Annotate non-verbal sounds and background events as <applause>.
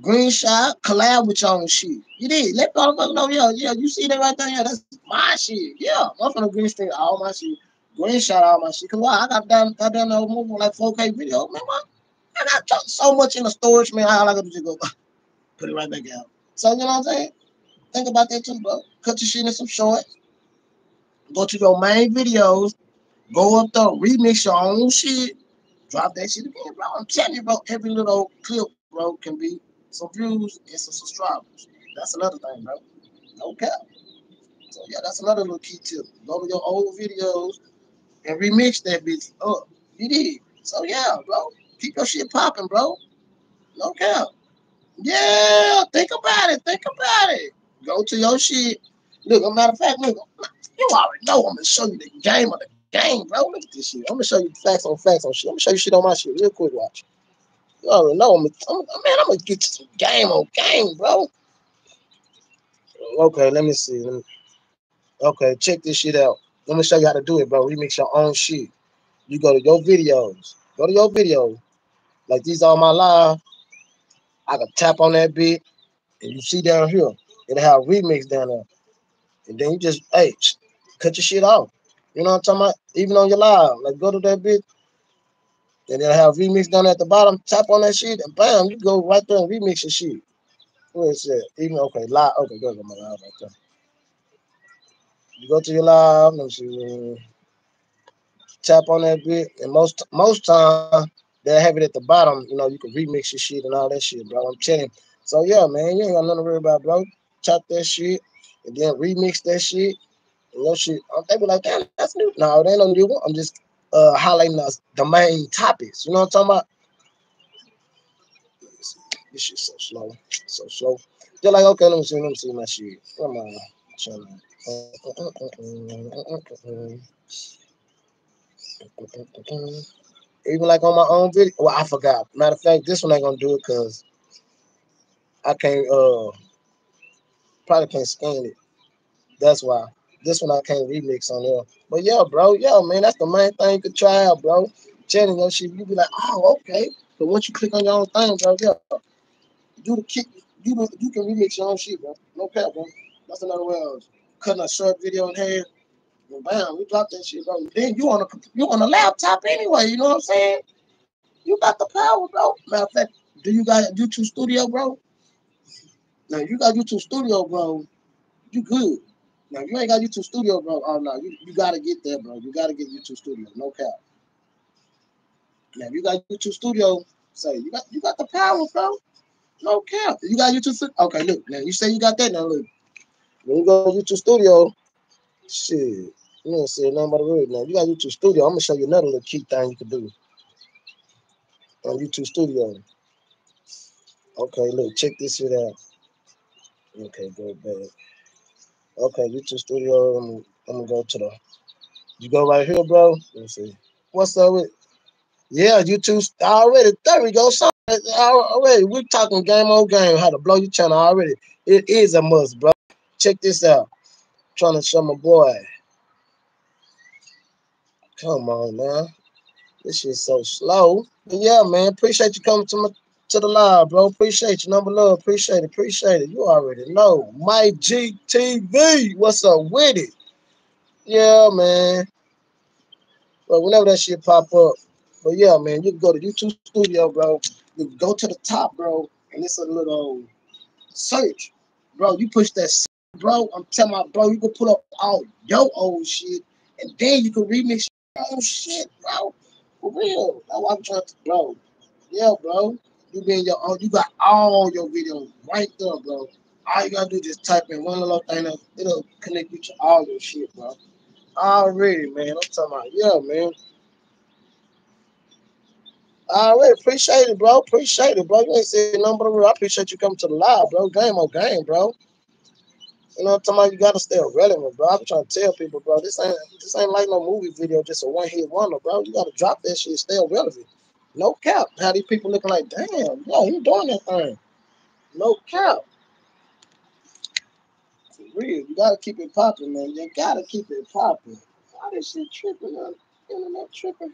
Green shot, collab with y'all and shit. You did. Let motherfucker know, yeah, yeah, you see that right there? Yeah, that's my shit. Yeah, I'm from the green stream, all my shit. Green shot, all my shit. Cause why? I got done, I done a movie like 4K video. Man, what? I got so much in the storage, man. All I gotta do is go <laughs> put it right back out. So, you know what I'm saying? Think about that too, bro. Cut your shit in some shorts. Go to your main videos. Go up there, remix your own shit. Drop that shit again, bro. I'm telling you, bro, every little clip, bro, can be some views and some subscribers. That's another thing, bro. No cap. So yeah, that's another little key tip. Go to your old videos and remix that bitch up. You did. So yeah, bro. Keep your shit popping, bro. No cap. Yeah, think about it. Think about it. Go to your shit. Look, a matter of fact, look, you already know I'm gonna show you the game of the game, bro. Look at this shit. I'm gonna show you facts on facts on shit. I'm gonna show you shit on my shit real quick. Watch. Oh, you already know I'm, I'm man. I'm gonna get you some game on game, bro. Okay, let me see. Let me, okay, check this shit out. Let me show you how to do it, bro. Remix your own shit. You go to your videos. Go to your video. Like these are my live. I can tap on that bit, and you see down here, it'll have remix down there. And then you just, hey, cut your shit off. You know what I'm talking about? Even on your live, like go to that bit, and they'll have remix down at the bottom. Tap on that shit, and bam, you go right there and remix your shit. Where is it? Even okay, live. Okay, go to my live right there. You go to your live. Let me see. Tap on that bit, and most most time they'll have it at the bottom. You know, you can remix your shit and all that shit, bro. I'm telling. So yeah, man, you ain't got nothing to worry about, bro. Tap that shit, and then remix that shit. And your shit, um, they be like, damn, that's new. No, it ain't no new one. I'm just uh highlighting the, the main topics. You know what I'm talking about? This shit's so slow, so slow. They're like, okay, let me see, let me see my shit. Come on. Even like on my own video. Well, I forgot. Matter of fact, this one ain't gonna do it because I can't uh probably can't scan it. That's why. This one I can't remix on there. But yeah, bro, yeah, man, that's the main thing you could try out, bro. Chanting your shit, you be like, oh, okay. But once you click on your own thing, bro, yeah, do the kick, you you can remix your own shit, bro. No cap, bro. That's another way of cutting a short video in half. And bam, we drop that shit, bro. Then you on a you on a laptop anyway, you know what I'm saying? You got the power, bro. Matter of fact, do you got YouTube Studio, bro? Now you got YouTube Studio, bro. You good. Now you ain't got YouTube Studio, bro. Oh no, you, you gotta get there, bro. You gotta get YouTube Studio, no cap. Now you got YouTube Studio, say you got you got the power, bro. No cap. You got YouTube Studio. Okay, look. Now you say you got that. Now look. When you go to YouTube Studio, shit. You ain't say nothing but the word now. You got YouTube Studio. I'm gonna show you another little key thing you can do on YouTube Studio. Okay, look, check this shit out. Okay, go back. Okay, YouTube Studio. I'm, gonna go to the. You go right here, bro. Let me see. What's up with? Yeah, YouTube already. There we go. So already, we're talking game on game. How to blow your channel already. It is a must, bro. Check this out. Trying to show my boy. Come on, man. This shit's so slow. But yeah, man. Appreciate you coming to my to the live, bro. Appreciate you. Number love. Appreciate it. Appreciate it. You already know. Mike GTV. What's up with it? Yeah, man. But whenever that shit pop up. But yeah, man, you can go to YouTube Studio, bro. You go to the top, bro, and it's a little search. Bro, you push that bro. I'm telling my bro, you can pull up all your old shit, and then you can remix your own shit, bro. For real. That's what I'm trying to, bro. Yeah, bro. You being your own, you got all your videos right there, bro. All you gotta do is just type in one little thing, it'll, connect you to all your shit, bro. Already, man. I'm talking about, yeah, man. Already appreciate it, bro. Appreciate it, bro. You ain't saying nothing but I appreciate you coming to the live, bro. Game on game, bro. You know what I'm talking about? You gotta stay relevant, bro. I'm trying to tell people, bro. This ain't this ain't like no movie video, just a one hit wonder, bro. You gotta drop that shit, stay relevant. No cap. How these people looking like, damn, yo, he doing that thing. No cap. For real, you gotta keep it popping, man. You gotta keep it popping. Why this shit tripping, man? Internet tripping.